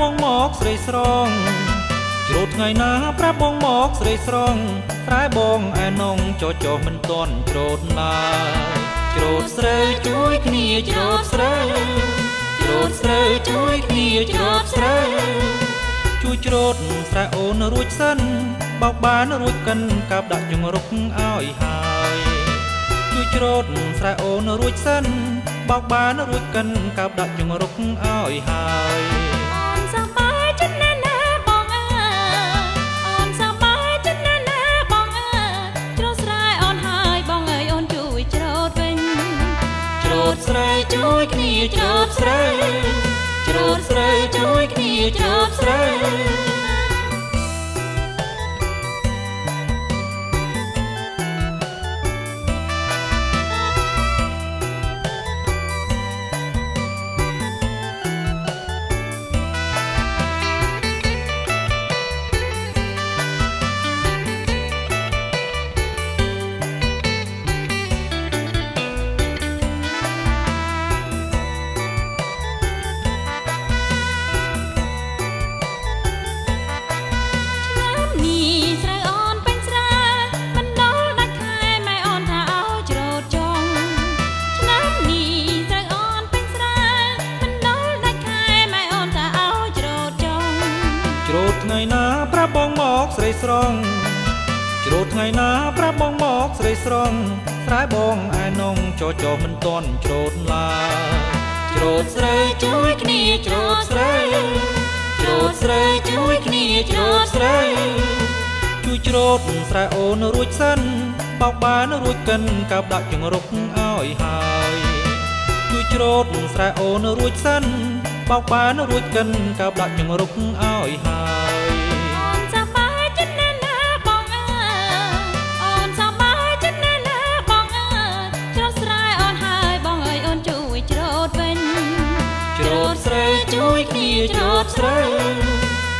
បងមកស្រីស្រងជ្រោតថ្ងៃណាប្រាប់បងមកស្រីស្រងស្រែបងឯនងចោចោមិនតន់ជ្រោតឡើយជ្រោតស្រូវជួយគ្នាជ្រោតស្រូវជ្រោតស្រូវជួយគ្នាជ្រោតស្រូវជួយជ្រោតស្រែអូនរួចសិនបោកបានរួចកិនកាប់ដាក់ជង្រុកឲ្យហើយ ជួយជ្រោតស្រែអូនរួចសិនបោកបានរួចកិនកាប់ដាក់ជង្រុកឲ្យហើយអូនសប្បាយចិត្តណាស់ណាបងអើអូនសប្បាយចិត្តណាស់ណាបងអើជ្រោតស្រែអូនហើយបងអើយអូនជួយជ្រោតវិញច្រូតស្រូវជួយគ្នាច្រូតស្រូវច្រូតស្រូវជួយគ្នាច្រូតស្រូ ស្រីស្រងច្រូតថ្ងៃណាប្រាប់បងមកស្រីស្រងស្រែបងឯនងចោចោមិនតន់ច្រូតឡើយច្រូតស្រូវជួយគ្នាច្រូតស្រូវច្រូតស្រូវជួយគ្នាច្រូតស្រូវជួយច្រូតស្រែអូនរួចសិនបោកបានរួចកិនកាប់ដាក់ចង្រុកឲ្យហើយជួយច្រូតស្រែអូនរួចសិនបោកបានរួចកិនកាប់ដាក់ចង្រុកឲ្យហើយ គ្នាច្រូតស្រូវ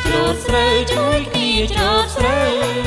ច្រូតស្រូវជួយគ្នាច្រូតស្រូវ